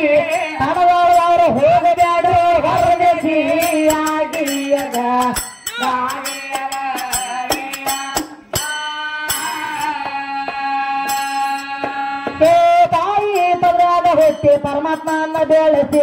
ಪರ್ವಸಿ ತನದವರು ಹೊರಗೆ ಸಿಯಾಗಿಯದ ತಾಯಿ ತಾಯಿ ಪದರಾಗ ಹುಟ್ಟಿ ಪರಮಾತ್ಮನ ಬೆಳೆಸಿ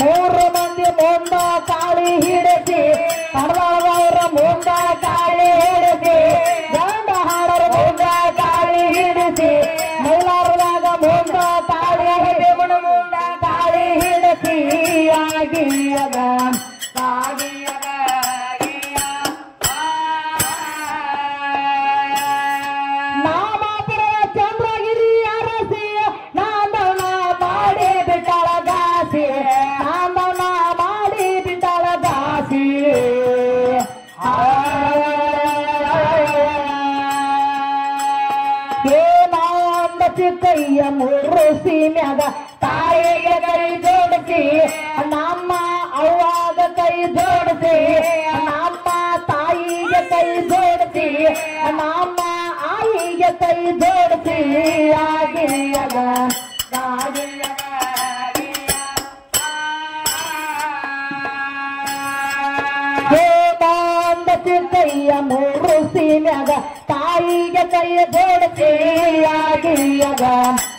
ಮೂರು ಮಂದಿ ಬೊಂಬ ತಾಳಿ ಏನಾಂದ ಚಿಕ್ಕಯ್ಯ ಮೂರು ಸೀಮ್ಯಾಗ ತಾಯಿಗೆ ಕೈ ಜೋಡಿಸಿ ನಮ್ಮ ಅವ್ವಾಗ ಕೈ ಜೋಡಿಸಿ ನಮ್ಮ ತಾಯಿಗೆ ಕೈ ಜೋಡಿಸಿ ನಮ್ಮ ಆಯಿಗೆ ಕೈ ಜೋಡಿಸಿ ಆಗಿಯದ ಹೇಮಾಂದ ಚಿಕ್ಕಯ್ಯ ಮೂರು ಸೀಮ್ಯಾಗ ತಾಯಿಗೆ ಕೈ ಜೋಡಿಸಿ ಆಗಿಯದ ಬರಲೇ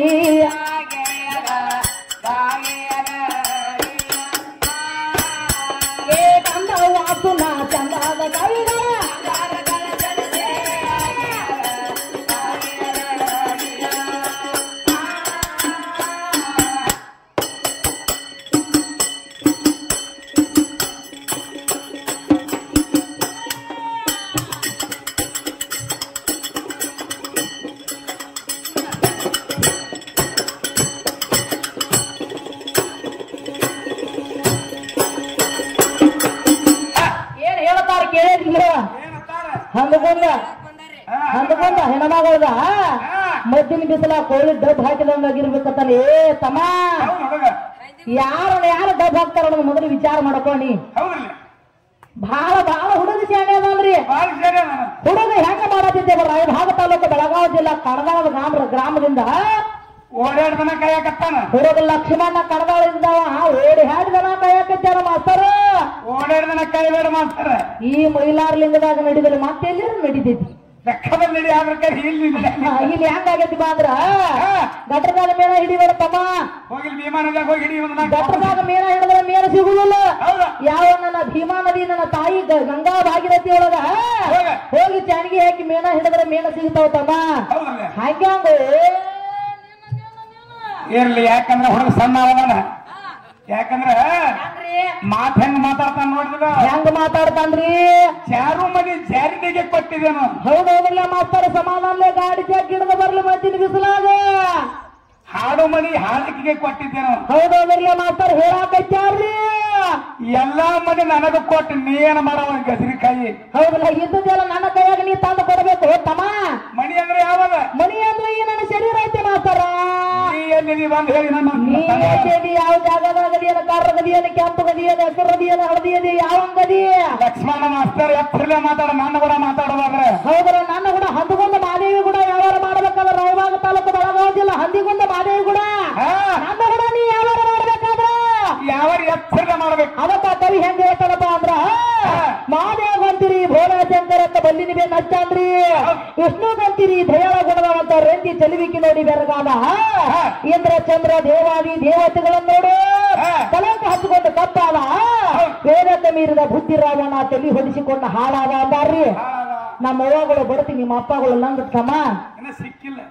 Yeah. ಕೋಳಿ ಡಬ್ ಹಾಕಿದಂಗಾಗಿರ್ಬೇಕತ್ತಲ್ಲ ಏ ತಮ್ಮ. ಯಾರ ಯಾರು ಡಬ್ ಹಾಕ್ತಾರ ಅನ್ನೋದ್ ಮೊದಲು ವಿಚಾರ ಹೌದ್ರಲ್ಲ ಬಹಳ ಬಹಳ ಹುಡುಗ ಶಾಣೆ ಅದಲ್ರಿ. ಹುಡುಗ ಹೆಂಗ ಮಾಡತ್ತಿದ್ದೇವ ರಾಯಭಾಗ ತಾಲೂಕು ಬೆಳಗಾವಿ ಜಿಲ್ಲಾ ಕಡದಾಳದ ಗ್ರಾಮ ಗ್ರಾಮದಿಂದ ಓಡಾಡ್ದನ ಕಾಯಕತ್ತಾನ. ಹುಡುಗ ಲಕ್ಷ್ಮಣ ಕಡದಾಳದಿಂದ ಓಡಿ ಹಾಡಿದನ ಕಾಯಕತ್ತಾರ ಮಾಸ್ತರ. ಓಡಾಡ್ದನ ಕಾಯಬೇಡ ಮಾಸ್ತರ ಈ ಮೈಲಾರ್ಲಿಂಗದಾಗ ನಡಿದಲ್ಲಿ ಮತ್ತೆ ನಡಿತೈತಿ. ಲೆಕ್ಕದಲ್ಲಿ ನಡಿ ಕೈ ಇಲ್ಲಿ ಇಲ್ಲಿ. ಹೆಂಗಾಗೈತಿ ಬಾ ಅಂದ್ರ? ಗಟ್ರದಾಗ ಮೇನ ಹಿಡಿಬೇಡ ತಮ್ಮ ಹೋಗಿ ವಿಮಾನದಾಗ ಹೋಗಿ ಹಿಡಿ ಹಿಡಿದ್ರೆ ಮೇನ ಸಿಗುದಿಲ್ಲ. ಯಾವ ನನ್ನ ಭೀಮಾ ನದಿ ನನ್ನ ತಾಯಿ ಗಂಗಾ ಭಾಗೀರಥಿ ಒಳಗ? ಹೋಗಿ. ಚಾನಿಗೆ ಹಾಕಿ ಮೇನ ಹಿಡಿದ್ರೆ ಮೇನ ಸಿಗ್ತಾವ ತಮ್ಮ ಹಂಗ್ಯಾಂಗ ಇರ್ಲಿ ಯಾಕಂದ್ರೆ ಹೊರಗೆ ಸಣ್ಣ ಅವನ. ಯಾಕಂದ್ರ ಮಾತ್ ಹೆಂಗ್ ಮಾತಾಡ್ತಾನ ನೋಡಿದ್ರ ಹೆಂಗ್ ಮಾತಾಡ್ತಾನ್ರಿ? ಚಾರು ಮನಿ ಜಾರಿಗೆ ಕೊಟ್ಟಿದ್ದೇನು. ಹೌದೌದಲ್ಲ ಮಾಸ್ತರ ಸಮಾಧಾನ ಗಾಡಿ ಜಾಕ್ ಹಿಡಿದು ಬರ್ಲಿ ಮತ್ತಿನ ಬಿಸಿಲಾಗ ಹಾಡು ಮನಿ ಹಾಡಿಕೆಗೆ ಕೊಟ್ಟಿದ್ದೇನು. ಹೌದೌದ್ರಲ್ಲ ಮಾಸ್ತರ್ ಹೇಳಾಕೈತ್ಯಾರ್ರಿ. ಎಲ್ಲಾ ಮನಿ ನನಗ ಕೊಟ್ಟು ನೀ ಏನ್ ಮಾಡವ ಗಜರಿಕಾಯಿ ಹೌದಲ್ಲ ಇದ್ದದೆಲ್ಲ ನನ್ನ ಕೈಯಾಗ ನೀ ತಂದು ಕೊಡಬೇಕು ತಮ್ಮ ಮನಿ ಅಂದ್ರೆ ಯಾವಾಗ? ಮನಿ ಅಂದ್ರೆ ಈ ನನ್ನ ಶರೀರ ಐತೆ ಮಾಸ್ತರ. ನೀ ಎಲ್ಲಿದಿ ಬಂದ್ ಹೇಳಿ ನನ್ನ ನೀ ಯಾವ ಜಾಗದಾಗ ಅದೇನ ಕರ್ರ ಗದಿಯನ ಕೆಂಪು ಗದಿಯನ ಹಸಿರು ಗದಿಯನ ಹಳದಿ ಅದಿ ಯಾವ ಗದಿ ಲಕ್ಷ್ಮಣ ಮಾಸ್ತರ್ ಎತ್ತರಲೆ ಮಾತಾಡ ನನ್ನ ಕೂಡ ಮಾತಾಡುವಾದ್ರೆ ಹೌದ್ರ ನನ್ನ ಕೂಡ ಹಂದಿಗೊಂದ ಮಾದೇವಿ ಕೂಡ ಯಾವಾಗ ಮಾಡ್ಬೇಕಾದ್ರೆ ರಾಯಬಾಗ ತಾಲೂಕು ಬೆಳಗಾವಿ ಜಿಲ್ಲಾ ಹಂದಿಗೊಂದ ಮಾದೇವಿ ಕೂಡ. ನನ್ನ ಕೂಡ ನೀ ವ್ಯವಹಾರ ಮಾಡ್ಬೇಕಾದ್ರ ಯಾವ ಎತ್ತರಲೆ ಮಾಡ್ಬೇಕು? ಅದಪ್ಪ ಕವಿ ಹೆಂಗ ಹೇಳ್ತಾರಪ್ಪ ಅಂದ್ರ ಮಾದೇವ್ ಅಂತೀರಿ ಭೋಲಾಶಂಕರ ಅಂತ ಬಲ್ಲಿನಿ ಬೇ ನಷ್ಟ ಅಂದ್ರಿ ವಿಷ್ಣು ಅಂತೀರಿ ದಯಾಳ ಗುಣವಂತ ರೆಂದಿ ಚೆಲುವಿಕೆ ನೋಡಿ ಬೆರಗಾದ ಇಂದ್ರ ಚಂದ್ರ ದೇವಾದಿ ದೇವತೆಗಳನ್ನು ನೋಡು. ಕಲಂಕ ಹಚ್ಚಿಕೊಂಡು ಕಪ್ಪಾದ ವೇದಕ್ಕೆ ಮೀರಿದ ಬುದ್ಧಿ ರಾವಣ ತಲೆ ಹೊಲಿಸಿಕೊಂಡ ಹಾಳಾದ ಅಂದಾರ್ರಿ. ನಮ್ಮ ಅವ್ವಗಳು ಬರ್ತೀನಿ ನಿಮ್ಮ ಅಪ್ಪಗಳು ನಂಗ ಸಮ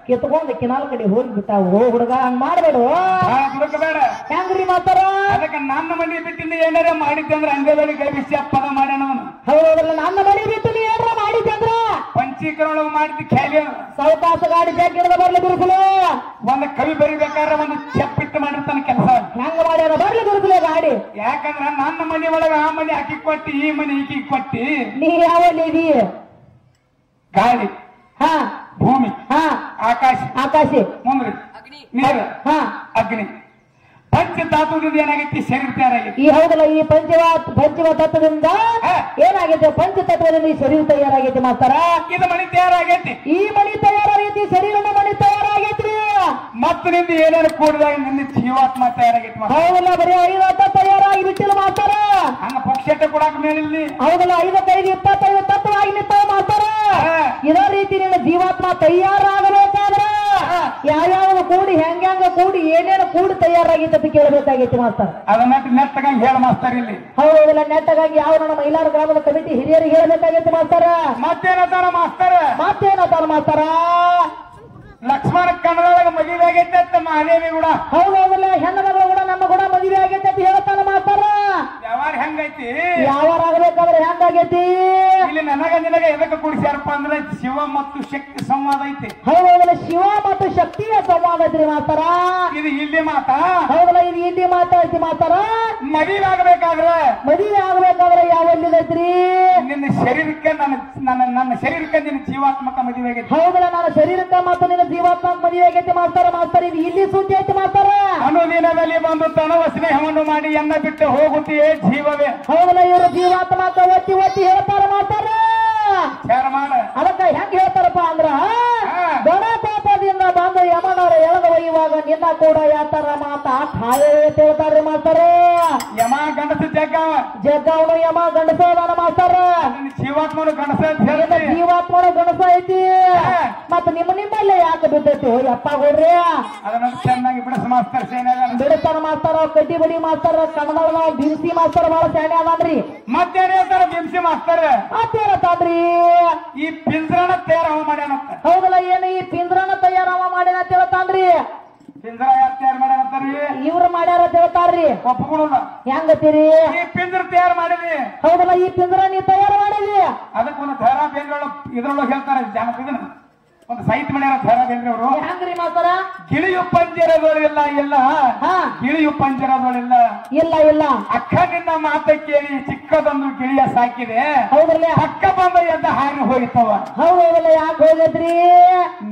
ಕಿತ್ಕೊಂಡು ಕಿನಾಲ್ ಕಡೆ ಹೋಗ್ಬಿಟ್ಟಾವು ಓ ಹುಡುಗ ಹಂಗ್ ಮಾಡ್ಬೇಡು. ಭಾಳ ಹೆಂಗ್ರಿ ಮಾತಾರ ಅದಕ್ಕೆ ನನ್ನ ಮನೆ ಬಿಟ್ಟಿಂದ ಏನಾರ ಮಾಡಿದ್ದೆ ಅಂದ್ರೆ ಅಂಗದಲ್ಲಿ ಕೈ ಬಿಸಿ ಅಪ್ಪದ ಮಾಡ್ಯಾನ ಅವನು. ಹೌದಲ್ಲ ನನ್ನ ಮನೆ ಬಿಟ್ಟು ನೀ ಏನ್ರ ಮಾಡಿದ್ದೆ ಅಂದ್ರ? ಪಂಚೀಕರಣ ಮಾಡಿದ್ ಖ್ಯಾಲಿ ಸೌಕಾಸ ಸಾವಕಾಶ ಗಾಡಿ ಬೇಕಿಡದ ಬರ್ಲಿ ಬಿರುಸಲು ಒಂದ್ ಕವಿ ಬರಿಬೇಕಾದ್ರೆ ಒಂದು ಚೆಪ್ಪಿಟ್ಟು ಮಾಡಿರ್ತಾನ ಕೆಲಸ. ಹೆಂಗ ಮಾಡ್ಯಾರ ಬರ್ಲಿ ಬಿರುಸಲು ಗಾಡಿ. ಯಾಕಂದ್ರ ನನ್ನ ಮನೆ ಒಳಗ ಆ ಮನೆ ಹಾಕಿ ಕೊಟ್ಟಿ ಈ ಮನೆ ಹೀಗೆ ಕೊಟ್ಟಿ. ನೀ ಯಾವ ಗಾಡಿ ಗಾಳಿ. ಹಾ. ಭೂಮಿ. ಹಾ. ಆಕಾಶ. ಆಕಾಶಿ. ಮುಂದ್ರಿ. ನೀರು ಹಾ. ಅಗ್ನಿ. ಪಂಚ ಧಾತುದಿಂದ ಏನಾಗೈತಿ? ಶರೀರ ತಯಾರಾಗೈತಿ ಈ ಹೌದಲ್ಲ ಈ ಪಂಚವ ಪಂಚವ ತತ್ವದಿಂದ. ಏನಾಗೈತೆ? ಪಂಚ ತತ್ವದಿಂದ ಈ ಶರೀರ ತಯಾರಾಗೈತಿ ಮಾಸ್ತರ. ಇದು ಮಣಿ ತಯಾರಾಗೈತಿ. ಈ ಮಣಿ ತಯಾರಾಗೈತಿ ಶರೀರನ ಮಣಿ ತಯಾರಾಗೈತ್ರಿ. ಮತ್ತು ನಿಂದ ಏನೇನು ಕೂಡಿದಾಗ ನಿನ್ನ ಜೀವಾತ್ಮ ತಯಾರಾಗೈತಿ. ಹೌದಲ್ಲ ಬರೀ ಐವತ್ತ ತಯಾರಾಗಿ ಬಿಟ್ಟಿಲ್ಲ ಮಾಸ್ತರ. ಹಂಗ ಪಕ್ಷಕ್ಕೆ ಕೊಡಾಕ ಮೇಲಿಲ್ಲಿ. ಹೌದಲ್ಲ ಐವತ್ತೈದು ಇಪ್ಪತ್ತೈದು ತತ್ವ ಆಗಿ ನಿಂತಾವ ಮಾಸ್ತರ. ಇದೇ ರೀತಿ ನಿನ್ನ ಜೀವಾತ್ಮ ತಯಾರಾಗಲ್ಲ ಹಾ. ಯಾವ್ಯಾವ ಕೂಡಿ ಹೆಂಗ್ಯಾಂಗ ಕೂಡಿ ಏನೇನು ಕೂಡಿ ತಯಾರಾಗಿತ್ತು ಅಂತ ಕೇಳಬೇಕಾಗೈತಿ ಮಾಸ್ತರ್. ಅದನ್ನ ನೆಟ್ಟಗಂಗ್ ಹೇಳ ಮಾಸ್ತರ್ ಇಲ್ಲಿ. ಹೌದಲ್ಲ ನೆಟ್ಟಗಾಗಿ ಯಾವ ನಮ್ಮ ಮೈಲಾರ ಗ್ರಾಮದ ಕಮಿಟಿ ಹಿರಿಯರಿಗೆ ಹೇಳಬೇಕಾಗೈತಿ ಮಾಸ್ತರ. ಮತ್ತೇನತಾರ ಮಾಸ್ತರ್? ಮತ್ತೇನತಾರ ಮಾಸ್ತರ? ಲಕ್ಷ್ಮಣ ಕನ್ನಡ ಮದುವೆ ಆಗೈತೆ ಅಂತ ಮಹಾದೇವಿ ಕೂಡ ಹೌದೌದಲ್ಲ ಹೆಣ್ಣು ಕೂಡ ನಮ್ಮ ಕೂಡ ಮದುವೆ ಆಗೈತೆ ಅಂತ ಹೇಳ್ತಾನ ಮಾಸ್ತರ. ಯಾವಾಗ ಹೆಂಗೈತಿ? ಯಾವಾರ ಆಗ್ಬೇಕಾದ್ರೆ ಹೆಂಗಾಗೈತಿ? ಇಲ್ಲಿ ನನಗ ನಿನಗ ಎದಕ್ಕೆ ಕೂಡಿಸ್ಯಾರಪ್ಪ ಅಂದ್ರೆ ಶಿವ ಮತ್ತು ಶಕ್ತಿ ಸಂವಾದ ಐತಿ. ಹೌದೌದಲ್ಲ ಶಿವ ಮತ್ತು ಶಕ್ತಿಯ ಸಂವಾದ ಐತ್ರಿ ಮಾಸ್ತರ. ಇದು ಇಲ್ಲಿ ಮಾತಾ? ಹೌದಲ್ಲ ಇದು ಇಲ್ಲಿ ಮಾತಾಡ್ತಿ ಮಾತಾರ ಮದುವೆ ಆಗಬೇಕಾದ್ರೆ ಮದುವೆ ಆಗ್ಬೇಕಾದ್ರೆ ಯಾವಲ್ಲಿದೈತ್ರಿ ನಿನ್ನ ಶರೀರಕ್ಕೆ ನನ್ನ ನನ್ನ ನನ್ನ ಶರೀರಕ್ಕೆ ನಿನ್ನ ಜೀವಾತ್ಮಕ ಮದುವೆ ಆಗೈತಿ ಹೌದಲ್ಲ ನನ್ನ ಶರೀರಕ್ಕೆ ಮತ್ತು ನಿನ್ನ ಜೀವಾತ್ಮಕ ಮದುವೆ ಆಗೈತಿ ಮಾಸ್ತಾರ ಮಾಸ್ತಾರ ಇದು ಇಲ್ಲಿ ಸುದ್ದಿ ಐತಿ ಮಾಸ್ತಾರ. ಅನುದಿನದಲ್ಲಿ ಬಂದು ತನವ ಸ್ನೇಹವನ್ನು ಮಾಡಿ ಎನ್ನ ಬಿಟ್ಟು ಹೋಗುತ್ತೀಯೇ ಜೀವವೇ? ಹೌದಲ್ಲ ಇವರು ಜೀವಾತ್ಮಕ ಒತ್ತಿ ಒತ್ತಿ ಹೇಳ್ತಾರ ಮಾಸ್ತಾರ. ಅದಕ್ಕ ಹೆಂಗ್ ಹೇಳ್ತಾರಪ್ಪ ಅಂದ್ರ ಬಂದು ಎಳದವ ಇವಾಗ? ನಿನ್ನ ಕೂಡ ಯಾತರ ಮಾತ? ಖಾಯೇ ಹೇಳ್ತಾರ್ರಿ ಮಾಸ್ತರ ಯಮ ಗಂಡಸ ಜಗ್ಗ. ಜಗ್ಗವನು ಯಮ ಗಂಡಸ ಮಾಸ್ತರ ಜೀವಾತ್ಮನು ಗಂಡಸ ಜೀವಾತ್ಮನು ಗಣಸ ಐತಿ. ಹಾ. ಮತ್ತ ನಿಮ್ಮ ನಿಮ್ಮಲ್ಲೇ ಯಾಕೆ ಬಿದ್ದೈತಿ? ಅಪ್ಪ ಕೊಡ್ರಿ ಅದನ್ನ ಚೆನ್ನಾಗಿ ಬಿಡಿಸ ಮಾಸ್ತರ್ ಬಿಡಿಸ್ತಾನ ಮಾಸ್ತರ ಕಡ್ಡಿ ಬಡಿ ಮಾಸ್ತರ ಕನ್ನಡ ಬಿಂಸಿ ಮಾಸ್ತಾರ ಬಹಳ ಶಾಣೆ ಅದಾನ್ರಿ. ಮತ್ತೇನ್ ಹೇಳ್ತಾರ ಬಿಂಸಿ ಮಾಸ್ತರ್ ಮತ್ತೇನತ್ತಾನ್ರಿ ಈ ಪಿಂಜರನ ತಯಾರ ಮಾಡ್ಯಾನಂತ ಹೌದಲ್ಲ ಏನು ಈ ಪಿಂದ್ರನ ತಯಾರವ ಮಾಡ್ಯಾನ ಅಂತ ಹೇಳ್ತಾನ್ರಿ? ಪಿಂಜರ ಯಾರು ತಯಾರು ಮಾಡ್ಯಾನಂತಾರಿ ಇವ್ರು ಮಾಡ್ಯಾರ ಅಂತ ಹೇಳ್ತಾರ್ರಿ ಒಪ್ಪುಗುಣಲ್ಲ ಹೆಂಗತ್ತೀರಿ ಈ ಪಿಂಜರ ತಯಾರು ಮಾಡಿದ್ರಿ ಹೌದಲ್ಲ ಈ ಪಿಂದ್ರ ನೀ ತಯಾರು ಮಾಡಿದ್ರಿ ಅದಕ್ಕೆ ಒಂದು ಧೈರ್ಯ ಬೇಂದ್ರೊಳಗೆ ಇದ್ರೊಳಗೆ ಹೇಳ್ತಾರೆ ಜಾನ ಇದನ್ನ ಒಂದು ಸಾಹಿತ್ಯ ಧೈರ್ಯ ಬೇಂದ್ರೆ ಅವರು? ಹೆಂಗ್ರಿ ಮಾಸ್ತರ ಗಿಳಿಯು ಪಂಜರಗಳಿಲ್ಲ ಇಲ್ಲ ಹಾ. ಗಿಳಿಯು ಪಂಜರಗಳಿಲ್ಲ ಇಲ್ಲ. ಇಲ್ಲ ಅಕ್ಕ ನಿನ್ನ ಮಾತ ಕೇಳಿ ಚಿಕ್ಕದೊಂದು ಗಿಳಿಯ ಸಾಕಿದೆ. ಹೌದ್ರಲ್ಲ? ಅಕ್ಕ ಬಂದ ಎದ್ದ ಹಾರಿ ಹೋಗಿತ್ತವ ಹೌದಲ್ಲ ಯಾಕೆ ಹೋಗದ್ರಿ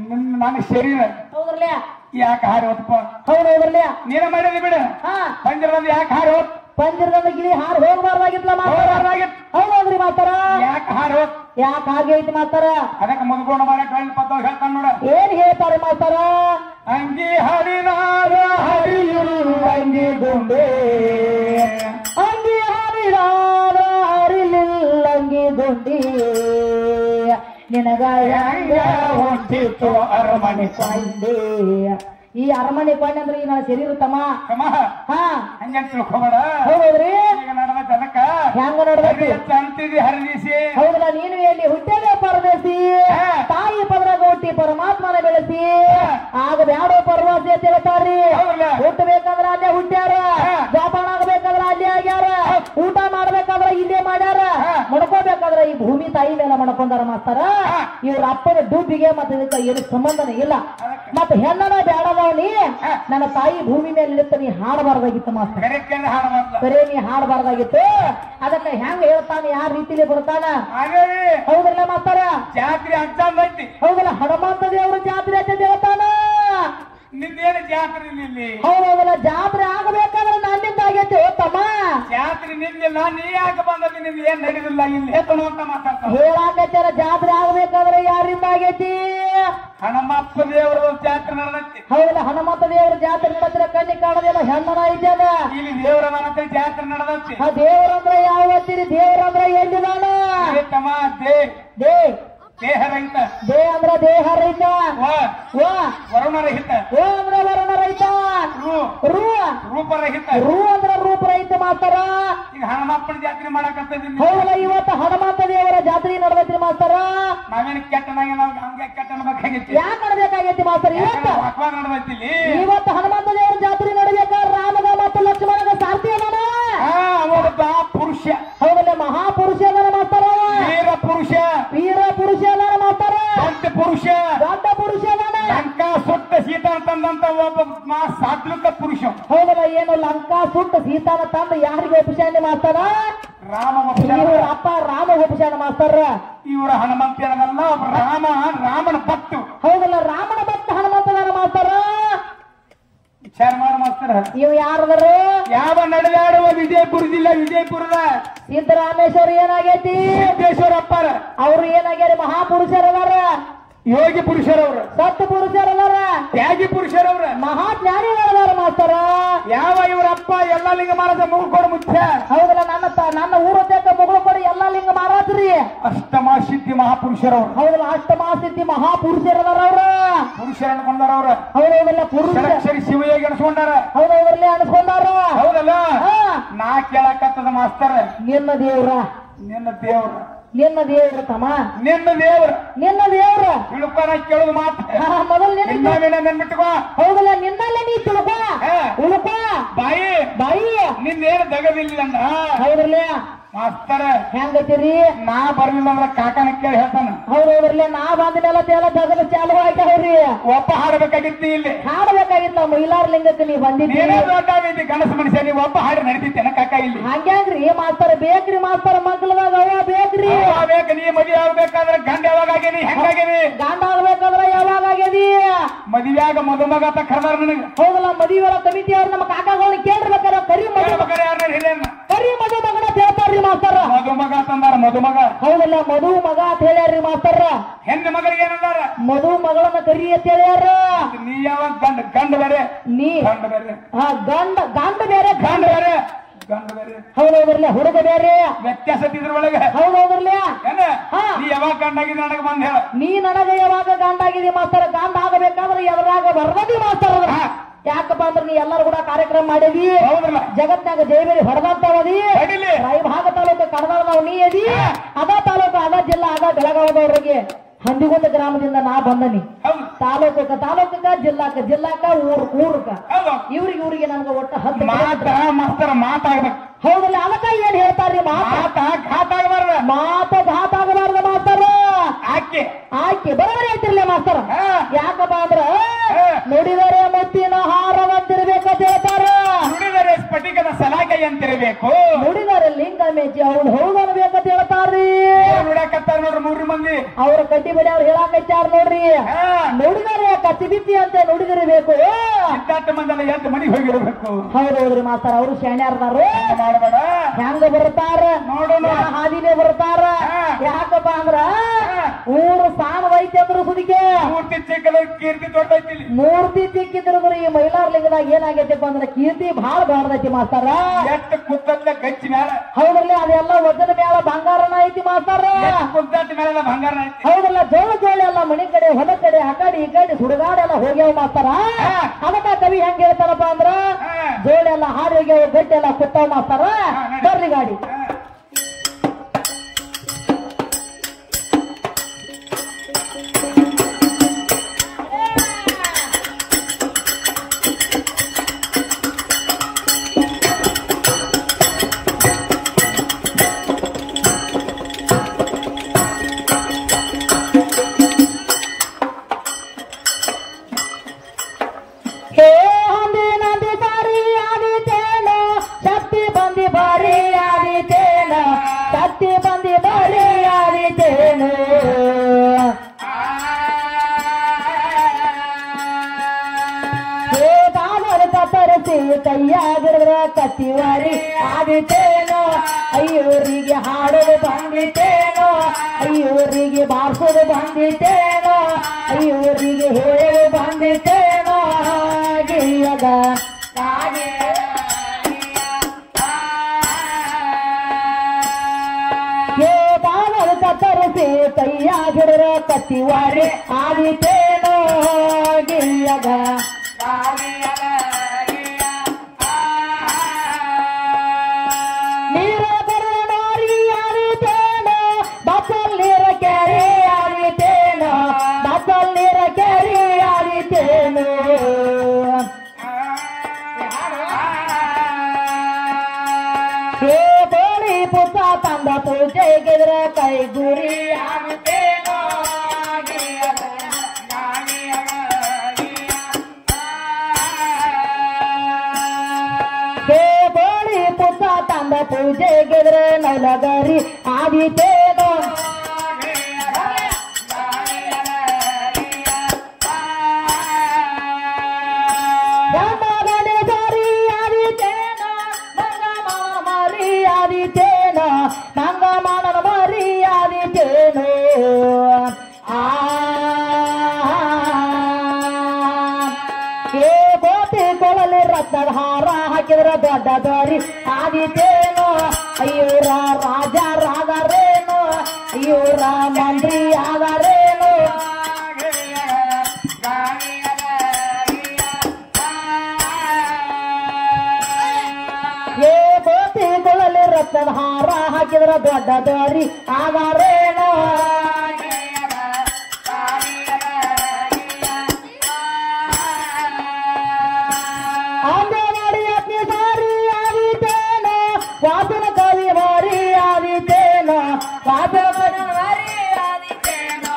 ನಿನ್ನ ಶರೀರ. ಹೌದ್ರಲ್ಲ? ಯಾಕೆ ಹಾರಿ ಹೋತಪ್ಪ ಹೌದೌದ್ರಲ್ಲ ನೀನ ಮಾಡಿದ್ರಿ ಬಿಡು. ಹಾ. ಪಂಜರದಲ್ಲಿ ಯಾಕೆ ಹಾರಿ ಹೋತ್? ಪಂಜರದಿಂದ ಗಿಳಿ ಹಾರು ಹೋಗ್ಬಾರ್ದಾಗಿತ್ಲ ಮಾಸ್ತರ ಮಾತಾರ ಹೌದೌದ್ರಿ ಮಾಸ್ತರ ಯಾಕೆ ಹಾರಿ ಹೋತ್? ಯಾಕೆ ಹಾಗೆ ಐತಿ ಮಾಸ್ತರ? ಅದಕ್ಕೆ ಮುದ್ಕೊಂಡು ಮಾರ ಟ್ವೆಲ್ ಪತ್ತ ಹೇಳ್ತಾನ ನೋಡ. ಏನ್ ಹೇಳ್ತಾರೆ ಮಾಸ್ತರ? ಅಂಗಿ ಹರಿನಾರ ಹರಿಯುರು ಅಂಗಿ ಗುಂಡೆ. ಅಂಗಿ ಹರಿದಾರ ಹರಿಲಿಲ್ಲಂಗಿ ಗುಂಡಿ. ನಿನಗ ಹೆಂಗ ಹೊಂಟಿತ್ತು ಅರಮನೆ ಕೊಂಡಿ ಈ ಅರಮನೆ ಪಾಂಡೆ ಅಂದ್ರೆ ಈ ನನ್ನ ಶರೀರ ತಮ್ಮ ಕಮ ಹಾ. ಹಂಗೆ ತಿಳ್ಕೊಬೇಡ. ಹೌದೌದ್ರಿ? ಈಗ ನಡೆದ ಹೆಂಗ ಹೌದಲ್ಲ ನೀನು ಎಲ್ಲಿ ಹುಟ್ಟಲೇ ಪರದೇಸಿ. ತಾಯಿ ಪದರಾಗ ಹುಟ್ಟಿ ಪರಮಾತ್ಮನ ಬೆಳೆಸಿ. ಆಗ ಬ್ಯಾಡೋ ಪರವಾಸಿ ಅಂತ ಹೇಳ್ತಾರ್ರಿ? ಹುಟ್ಟಬೇಕಾದ್ರ ಅಲ್ಲೇ ಹುಟ್ಟ್ಯಾರ. ವ್ಯಾಪಾರ ಆಗ್ಬೇಕಾದ್ರ ಅಲ್ಲೇ ಆಗ್ಯಾರ. ಊಟ ಮಾಡ್ಬೇಕಾದ್ರ ಇಲ್ಲೇ ಮಾಡ್ಯಾರ. ಮಡ್ಕೋಬೇಕಾದ್ರ ಈ ಭೂಮಿ ತಾಯಿ ಮೇಲೆ ಮಡ್ಕೊಂಡಾರ ಮಾಸ್ತಾರ. ಇವ್ರ ಅಪ್ಪನ ದುಡ್ಡಿಗೆ ಮತ್ತೆ ಇದಕ್ಕೆ ಏನು ಸಂಬಂಧನೇ ಇಲ್ಲ. ಮತ್ತೆ ಹೆಣ್ಣನ ಬ್ಯಾಡದವನಿ ನನ್ನ ತಾಯಿ ಭೂಮಿ ಮೇಲೆ ನಿಂತು ನೀ ಹಾಡಬಾರ್ದಾಗಿತ್ತು ಮಾಸ್ತರ ಬರೇ ನೀ ಹಾಡಬಾರ್ದಾಗಿತ್ತು. ಅದಕ್ಕೆ ಹೆಂಗ್ ಹೇಳ್ತಾನೆ ಯಾವ ರೀತಿಲಿ ಬರ್ತಾನ ಹೌದಲ್ಲ ಮಾಸ್ತಾರ ಜಾತ್ರೆ ಅಂತ ಹೌದಲ್ಲ ಹನುಮಂತ ದೇವರು ಜಾತ್ರೆ ಅಂತ ಹೇಳ್ತಾನ ನಿಂದೇನು ಜಾತ್ರೆ ಇಲ್ಲಿ ಹೌದಲ್ಲ ಜಾತ್ರೆ ಆಗಬೇಕಾದ್ರೆ ನನ್ನಿಂದ ಆಗೈತೆ ತಮ್ಮ ಜಾತ್ರೆ ನಿಂದಿಲ್ಲ ನೀ ಯಾಕೆ ಬಂದದ್ದು ನಿಂದ? ಏನ್ ನಡೆದಿಲ್ಲ ಇಲ್ಲಿ ಅಂತ ಮಾತಾಡ್ತಾನೆ. ಹೇಳಾಕತ್ತಾರ ಜಾತ್ರೆ ಆಗಬೇಕಾದ್ರೆ ಯಾರಿಂದ ಆಗೈತಿ ಹಣಮಪ್ಪ ದೇವರ ಜಾತ್ರೆ ನಡೆದೈತಿ. ಹೌದಲ್ಲ ಹನುಮಂತ ದೇವರ ಜಾತ್ರೆ ನಡೆದ್ರೆ ಕಣ್ಣಿ ಕಾಣದಿಲ್ಲ ಹೆಣ್ಣನ ಇದ್ದಾನ. ಇಲ್ಲಿ ದೇವರ ಮನತೆ ಜಾತ್ರೆ ನಡೆದೈತಿ. ಆ ದೇವರಂದ್ರ ಯಾವತ್ತಿರಿ ದೇವರಂದ್ರ ಎಲ್ಲಿದಾನ ಏ ತಮ್ಮ ದೇ. ದೇ. ದೇಹ ರಹಿತ ದೇ ಅಂದ್ರ ದೇಹ ವರುಣ ರಹಿತ ಓ ಅಂದ್ರ ವರ್ಣ ರೈತಾ ರು. ರೂಪ ರಹಿತ ರೂ ಅಂದ್ರ ರೂಪ ರೈತ ಮಾಸ್ತರ. ಈಗ ಹಣಮಪ್ಪನ ಜಾತ್ರೆ ಮಾಡಕತ್ತಿದ್ದೀನಿ ಹೌದಲ್ಲ ಇವತ್ತು ಹನುಮಂತ ದೇವರ ಜಾತ್ರೆ ನಡೆದೈತ್ರಿ ಮಾಸ್ತರ. ನಾವೇನು ಕೆಟ್ಟನಾಗ ನಾವು ಹಂಗೆ ಕೆಟ್ಟ ಅನ್ಬೇಕಾಗೈತಿ. ಯಾಕೆ ನಡಬೇಕಾಗೈತಿ ಮಾಸ್ತರ ಇವತ್ತು? ಇಲ್ಲಿ. ಇವತ್ತು ಹನುಮಂತ ದೇವರ ಜಾತ್ರೆ ನಡಬೇಕಾದ್ರೆ ರಾಮಗ ಮತ್ತು ಲಕ್ಷ್ಮಣಗ ಸಾರ್ಥಿ ಅದಾನ ಅವನೊಬ್ಬ ಪುರುಷ ಹೌದಲ್ಲ ಮಹಾಪುರುಷ ಅದಾನ ಮಾಸ್ತರ? ವೀರ ಪುರುಷ. ವೀರ ಪುರುಷ ಅದಾನ ಮಾಸ್ತರ? ದೊಡ್ಡ ಪುರುಷ. ದೊಡ್ಡ ಪುರುಷ ಅದಾನ? ಲಂಕಾ ಸುಟ್ಟ ಸೀತಾ ಅಂತಂದಂತ ಒಬ್ಬ ಮಾ ಸಾತ್ವಿಕ ಪುರುಷ ಹೌದಲ್ಲ ಏನು ಲಂಕಾ ಸುಟ್ಟು ಸೀತಾನ ತಂದು ಯಾರಿಗೆ ಉಪಶಾನೆ ಮಾಡ್ತಾರ ರಾಮ ಇವ್ರ ಅಪ್ಪ ರಾಮ ಉಪಶಾನ ಮಾಡ್ತಾರ. ಇವರ ಹನುಮಂತನಲ್ಲ ರಾಮ ರಾಮನ ಭಕ್ತು. ಹೌದಲ್ಲ ರಾಮನ ಭಕ್ತ ಹನುಮಂತನ ಮಾಡ್ತಾರ. ವಿಚಾರ ಮಾಡಿ ಮಾಸ್ತರ. ನೀವು ಯಾರದಾರ? ಯಾವ ನಡೆದಾಡುವ ವಿಜಯಪುರ ಜಿಲ್ಲೆ ವಿಜಯಪುರದ? ಸಿದ್ದರಾಮೇಶ್ವರ ಏನಾಗೈತಿ? ಸಿದ್ದೇಶ್ವರ ಅಪ್ಪಾರ ಅವ್ರು ಏನಾಗ್ಯಾರ? ಮಹಾಪುರುಷರದಾರ. ಯೋಗಿ ಪುರುಷರವ್ರ. ಸತ್ತು ಪುರುಷರಲ್ಲ ತ್ಯಾಗಿ ಪುರುಷರವ್ರ. ಮಹಾಜ್ಞಾನಿಗಳದಾರ ಮಾಸ್ತರ. ಯಾವ ಇವರ ಅಪ್ಪ ಎಲ್ಲ ಲಿಂಗ ಮಾರದ ಕೊಡು ಮುಖ್ಯ ಹೌದಲ್ಲ ನನ್ನ ನನ್ನ ಊರ ತಕ್ಕ ಮುಗುಳು ಕೊಡಿ ಎಲ್ಲಾ ಲಿಂಗ ಮಾರಾತ್ರಿ ಅಷ್ಟಮ ಸಿದ್ಧಿ ಮಹಾಪುರುಷರವ್ರು. ಹೌದಲ್ಲ ಅಷ್ಟಮಾಸಿದ್ದಿ ಮಹಾಪುರುಷರದಾರ ಅವ್ರ. ಪುರುಷರ ಅನ್ಕೊಂಡಾರ ಹೌದೌದಲ್ಲ ಪುರುಷರ ಸರಿ ಶಿವಯೋಗಿ ಅನ್ಸ್ಕೊಂಡಾರ. ಹೌದೌದ್ರಲ್ಲಿ ಅನ್ಸ್ಕೊಂಡಾರ. ಹೌದಲ್ಲ? ಹಾ. ನಾ ಕೇಳಕತ್ತದ ಮಾಸ್ತರ ನಿನ್ನ ದೇವ್ರ. ನಿನ್ನ ದೇವ್ರ. ನಿನ್ನ ದೇವ್ರ ತಮ್ಮ. ನಿನ್ನ ದೇವ್ರ. ನಿನ್ನ ದೇವ್ರ. ತಿಳ್ಕೊನ ಕೇಳುದು ಮಾತು. ಮೊದಲು ನಿನ್ನ ನೆನ್ಬಿಟ್ಕೋ ಹೌದಲ್ಲ ನಿನ್ನಲ್ಲೇ ನೀ ತಿಳ್ಕೋ. ಉಳ್ಕೊ. ಬಾಯಿ. ಬಾಯಿ. ನಿನ್ನೇನು ದಗದಿಲ್ಲ ಹೌದ್ರಲ್ಲ? ಮಾಸ್ತರ ಹೆಂಗತ್ತೀರಿ ನಾ ಬರ್ಲಿಲ್ಲ ಅಂದ್ರೆ ಕಾಕನ ಕೇಳಿ ಹೇಳ್ತಾನ. ಹೌದೌದ್ರಲ್ಲ ನಾ ಬಂದ ಮೇಲೆ ತೆಲ ತಗದು ಚಾಲು ಹಾಕ್ಯಾವ್ರಿ. ಒಪ್ಪ ಹಾಡಬೇಕಾಗಿತ್ತು ಇಲ್ಲಿ. ಹಾಡ್ಬೇಕಾಗಿತ್ತ ಮೈಲಾರ್ ಲಿಂಗಕ್ಕೆ ನೀವು ಬಂದಿದ್ದೀರಿ ದೊಡ್ಡ ಗಣಸ ಮನುಷ್ಯ ನೀವು ಒಬ್ಬ ಹಾಡು ನಡೀತಿತ್ತೇನ ಕಾಕ ಇಲ್ಲಿ? ಹಂಗ್ಯಾಂಗ್ರಿ ಮಾಸ್ತರ ಬೇಕ್ರಿ ಮಾಸ್ತರ ಮಗ್ಲದಾಗ ಅವ ಬೇಕ್ರಿ. ಬೇಕ ನೀ ಮದುವೆ ಆಗ್ಬೇಕಾದ್ರೆ ಗಂಡ ಯಾವಾಗ ಆಗೇನಿ ಹೆಂಗಾಗೇನಿ ಗಂಡ ಆಗ್ಬೇಕಾದ್ರೆ ಯಾವಾಗ ಆಗೇನಿ ಮದುವೆಯಾಗ ಮದುಮಗ ಅಂತ ಕರ್ದಾರ ನನಗೆ. ಹೌದಲ್ಲ ಮದುವೆ ಸಮಿತಿ ಅವ್ರು ನಮ್ಮ ಕಾಕಾಗಳನ್ನ ಕೇಳಿರ್ಬೇಕಾರ ಕರಿ ಮದುವೆ. ಯಾರ ಯಾರನ್ನ ಹಿರಿಯನ್ನ ಕರಿ ಮದು ಮಗನ ಅಂತ ಹೇಳ್ತಾರ್ರಿ ಮಾಸ್ತರ ಮದುಮಗ ಅಂತಂದಾರ ಮದುಮಗ ಹೌದಲ್ಲ ಮಧು ಮಗ ಅಂತ ಹೇಳ್ಯಾರ್ರಿ ಮಾಸ್ತರ ಹೆಣ್ಣು ಮಗಳಿಗೆ ಏನಂದಾರ? ಮಧು ಮಗಳನ್ನ ಕರಿ ಅಂತ ಹೇಳ್ಯಾರ. ನೀ ಯಾವ ಗಂಡ ಗಂಡ ಬೇರೆ? ನೀ ಗಂಡ ಬೇರೆ. ಹಾ ಗಂಡ ಗಂಡ ಬೇರೆ. ಗಂಡ ಬೇರೆ. ಹೌದೌದ್ರಲ್ಲ ಹುಡುಗ ಬೇರೆ. ವ್ಯತ್ಯಾಸ ಇದ್ರೊಳಗೆ ಹೌದೌದ್ರಲ್ಲ. ನೀ ಯಾವಾಗ ಗಂಡಾಗಿದೆ ನನಗೆ ಬಂದ ಹೇಳ. ನೀ ನನಗೆ ಯಾವಾಗ ಗಂಡ ಆಗಿದಿ ಮಾಸ್ತರ ಗಂಡ ಆಗಬೇಕಾದ್ರೆ ಯಾವಾಗ ಬರ್ಬದಿ ಮಾಸ್ತರ ಹಾ. ಯಾಕಪ್ಪ ಅಂದ್ರೆ ನೀ ಎಲ್ಲರೂ ಕೂಡ ಕಾರ್ಯಕ್ರಮ ಮಾಡಿದಿ? ಹೌದಲ್ಲ ಜಗತ್ನಾಗ ಜೈಬೇರಿ ಹೊಡೆದಂತವದಿ? ರಾಯಭಾಗ ತಾಲೂಕು ಕಡದಾಳದವ್ ನೀ ಅದಿ ಅದ ತಾಲೂಕು ಅದ ಜಿಲ್ಲಾ ಅದ ಬೆಳಗಾವದವ್ರಿಗೆ ಹಂದಿಗುಂದ ಗ್ರಾಮದಿಂದ ನಾ ಬಂದನಿ. ಹೌದು. ತಾಲೂಕಕ್ಕ ತಾಲೂಕಕ್ಕ ಜಿಲ್ಲಾಕ ಜಿಲ್ಲಾಕ ಊರ್ ಊರ್ಕ ಇವ್ರಿಗೆ ಇವ್ರಿಗೆ ನಮ್ಗೆ ಒಟ್ಟ ಹತ್ತು ಮಾತಾಡ್ಬೇಕು. ಹೌದಲ್ಲ ಅದಕ್ಕ ಏನ್ ಹೇಳ್ತಾರ್ರಿ ಮಾತ? ಘಾತ ಆಗಬಾರ್ದ. ಮಾತ ಘಾತ ಆಗಬಾರ್ದ ಮಾಸ್ತರ? ಆಕೆ. ಆಕೆ ಬರೋಬರಿ ಐತಿರ್ಲಿ ಮಾಸ್ತರ? ಹಾ. ಯಾಕಪ್ಪ ಅಂದ್ರ. ನುಡಿದರೆ ಮುತ್ತಿನ ಹಾರವಂತಿರ್ಬೇಕಂತ ಹೇಳ್ತಾರ. ಸ್ಫಟಿಕದ ಸಲಾಕೆಯಂತಿರಬೇಕು ನುಡಿದರೆ ಲಿಂಗ ಮೇಚಿ ಅವ್ನು ಹೌದು ಬೇಕಂತ ಹೇಳ್ತಾರ್ರಿ. ನೋಡಕತ್ತಾರ ನೋಡ್ರಿ ಮೂರು ಮಂದಿ. ಅವ್ರ ಕಡ್ಡಿ ಬಡಿ ಅವ್ರು ಹೇಳಾಕತ್ತಾರ ನೋಡ್ರಿ. ನುಡಿದರೆ ಕತ್ತಿ ಬಿತ್ತಿ ಅಂತ ನುಡಿದಿರಬೇಕು ಸಿದ್ಧಾರ್ಥ ಮಂದಲ ಎಂಟು ಮನೆಗೆ ಹೋಗಿರ್ಬೇಕು. ಹೌದು ಹೌದ್ರಿ ಮಾಸ್ತಾರ ಅವರು ಶಾಣ್ಯಾರ್ದಾರು ಹಂಗ ಮಾಡಬೇಡ ಹೆಂಗ ಬರ್ತಾರ? ನೋಡೋಣ. ಹಾದಿನೇ ಬರ್ತಾರ. ಯಾಕಪ್ಪ ಅಂದ್ರ ಹಾ. ಊರು ಸಾಣದೈತಿ ಅಂದ್ರು ಸುದಿಕೆ ಮೂರ್ತಿ ಚಿಕ್ಕದ ಕೀರ್ತಿ ದೊಡ್ಡೈತಿ ಮೂರ್ತಿ ಚಿಕ್ಕಿದ್ರು ಈ ಮೈಲಾರ್ ಲಿಂಗದಾಗ ಏನಾಗೈತಿಪ್ಪ ಅಂದ್ರೆ ಕೀರ್ತಿ ಬಹಳ ಬಾಳ್ದೈತಿ ಮಾಸ್ತಾರ. ಎಷ್ಟು ಕುತ್ತಲ್ಲ ಗಚ್ಚಿ ಮ್ಯಾಲ. ಹೌದ್ರಲ್ಲಿ ಅದೆಲ್ಲ ವಜ್ರದ ಮ್ಯಾಲ ಬಂಗಾರನ ಐತಿ ಮಾಸ್ತಾರ. ಎಷ್ಟು ಕುದ್ದಾಟ ಮ್ಯಾಲ ಬಂಗಾರ ಐತಿ. ಹೌದಲ್ಲ ಜೋಳ ಜೋಳ ಎಲ್ಲ ಮನೆ ಕಡೆ ಹೊಲ ಕಡೆ ಆ ಕಡೆ ಈ ಕಡೆ ಸುಡುಗಾಡೆಲ್ಲ ಹೋಗ್ಯಾವ ಮಾಸ್ತಾರ. ಅದಕ್ಕ ಕವಿ ಹೆಂಗ್ ಹೇಳ್ತಾರಪ್ಪ ಅಂದ್ರ. ಜೋಳ ಎಲ್ಲ ಹಾರಿ ಹೋಗ್ಯಾವ ಗಟ್ಟಿ ಎಲ್ಲ ಕುತ್ತಾವ ಮಾಸ್ತಾರ. ಬರ್ರಿ ಗಾಡಿ. ಅಯ್ಯೋರಿಗೆ ಬಾರ್ಸೋದು ಬಂದಿತೇನೋ ಅಯ್ಯೋರಿಗೆ ಹೇಳೋದು ಬಂದಿತೇನೋ ಗಿರಿಯದ ಏ ಬಾಣದ ಕತ್ತರಿಸಿ ಕೈಯಾಗಿಡಿದ್ರ ಕತ್ತಿವಾರಿ ಆದಿತೇನೋ ಏ ಬೋಳಿ ಪುತ್ತ ತಂದ ಪೂಜೆ ಗೆದ್ರ ಕೈ ಗುರಿ ಆದಿತೇನೋ ಏ ಬೋಳಿ ಪುತ್ತ ತಂದ ಪೂಜೆ ಗೆದ್ರ ನಲಗರಿ ಆದಿತೇನೋ ರತ್ನದ ಹಾರ ಹಾಕಿದ್ರ ದೊಡ್ಡ ದೊರಿ ಆದಿತೇನೋ ಅಯ್ಯೂರ ರಾಜ ರಾಗರೇನು ಅಯ್ಯೂರ ಮಂತ್ರಿ ಆದರೇನು ಏ ಗೋಪಿ ಕೊಳಲಿ ರತ್ನದ ಹಾರ ಹಾಕಿದ್ರ ದೊಡ್ಡ ದೊರಿ ಆದರೇನು ವಾಸನ ಕವಿ ಮಾರಿ ಆದಿತೇನೋ